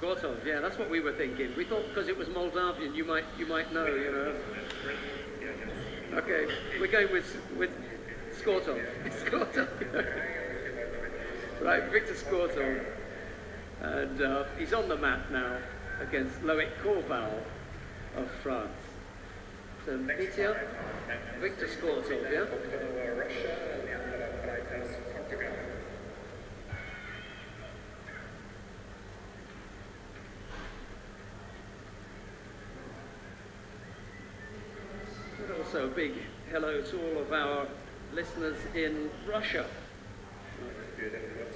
Scvortov, yeah, that's what we were thinking. We thought because it was Moldavian, you might you might know, you know. Okay, we're going with with Scvortov. Scvortov. right, Victor Scvortov, and uh, he's on the mat now against Loic Korval of France. So Mitya, Victor Scvortov, yeah. Also a big hello to all of our listeners in Russia.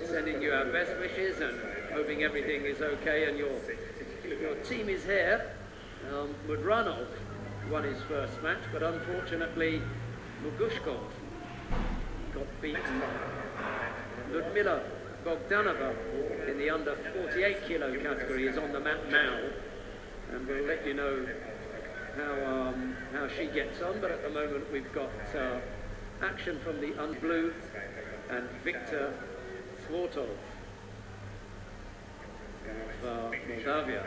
Sending you our best wishes and hoping everything is okay and your your team is here. Um, Mudranov won his first match, but unfortunately Mogushkov got beaten. Ludmila Bogdanova in the under 48 kilo category is on the mat now, and we'll let you know how um, how she gets on. But at the moment, we've got uh, action from the unblue and Victor Scvortov of uh, Moldavia.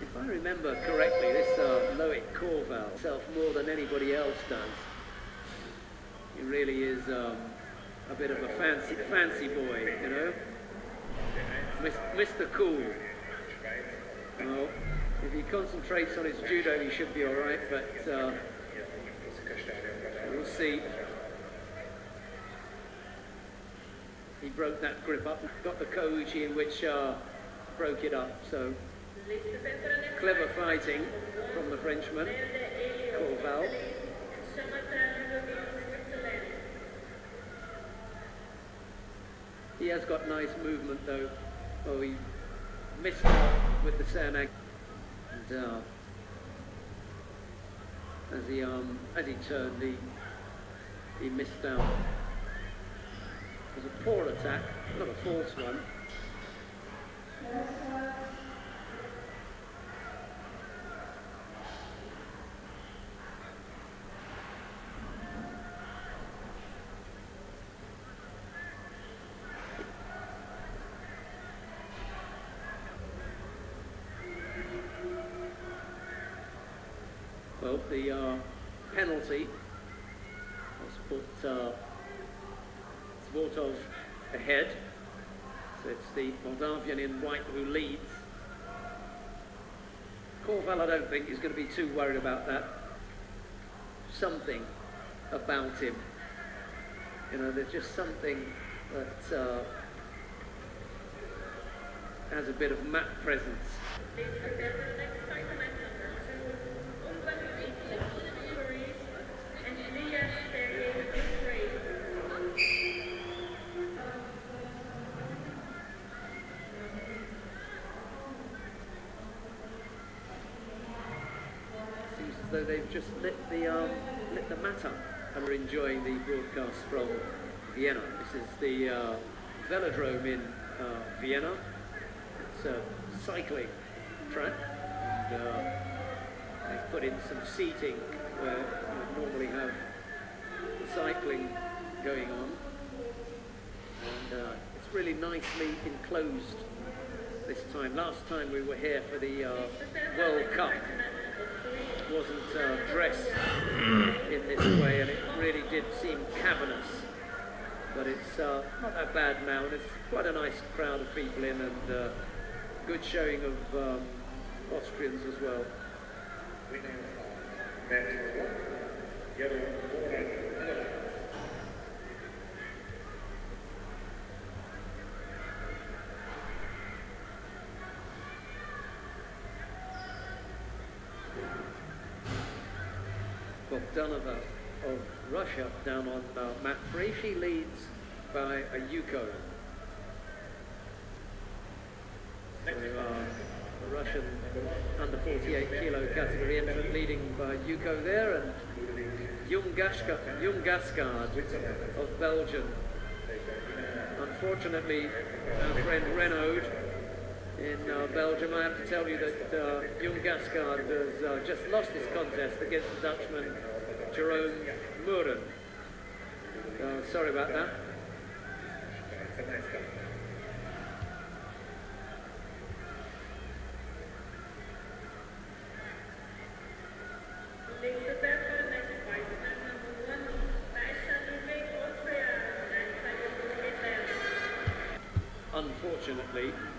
If I remember correctly, this uh, Loic Korval himself more than anybody else does. He really is um, a bit of a fancy fancy boy, you know. Mr. Cool. Well, if he concentrates on his judo, he should be all right, but uh, we'll see. He broke that grip up, and got the Kouchi in which uh, broke it up, so clever fighting from the Frenchman, Korval. He has got nice movement though. Oh, he missed out with the Sanag. And uh, as he um, as he turned, he he missed out. It was a poor attack, not a false one. Well, the uh, penalty has put uh, ahead. So it's the Moldavian in white who leads. Korval, I don't think, is going to be too worried about that. Something about him. You know, there's just something that uh, has a bit of mat presence. As though they've just lit the um, lit the mat up and are enjoying the broadcast from Vienna. This is the uh, velodrome in uh, Vienna. It's a cycling track, and uh, they've put in some seating where you normally have cycling going on, and uh, it's really nicely enclosed this time. Last time we were here for the uh, World Cup wasn't uh, dressed in this way, and it really did seem cavernous. But it's uh, not that bad now, and it's quite a nice crowd of people in, and uh, good showing of um, Austrians as well. Bogdanova of Russia down on uh, mat three. She leads by a Yuko. So, uh, the Russian under 48 kilo category entrant leading by Yuko there and Jungashka, Jungaskard of Belgium. Unfortunately, our friend Renaud in uh, Belgium, I have to tell you that uh, Jungaskard has uh, just lost his contest against the Dutchman Jeroen Mooren. Uh, sorry about that. Have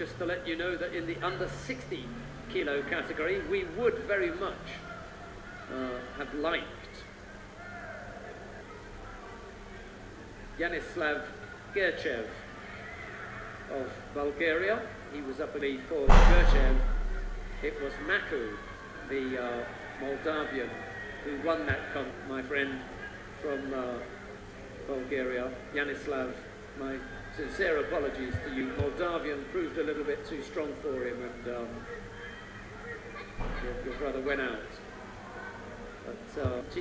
just to let you know that in the under 60 kilo category, we would very much uh, have liked Yanislav Gerchev of Bulgaria. He was up the for Gerchev. It was Maku, the uh, Moldavian, who won that comp, my friend from uh, Bulgaria, Yanislav. My sincere apologies to you. Moldavian proved a little bit too strong for him, and um, your, your brother went out. But uh,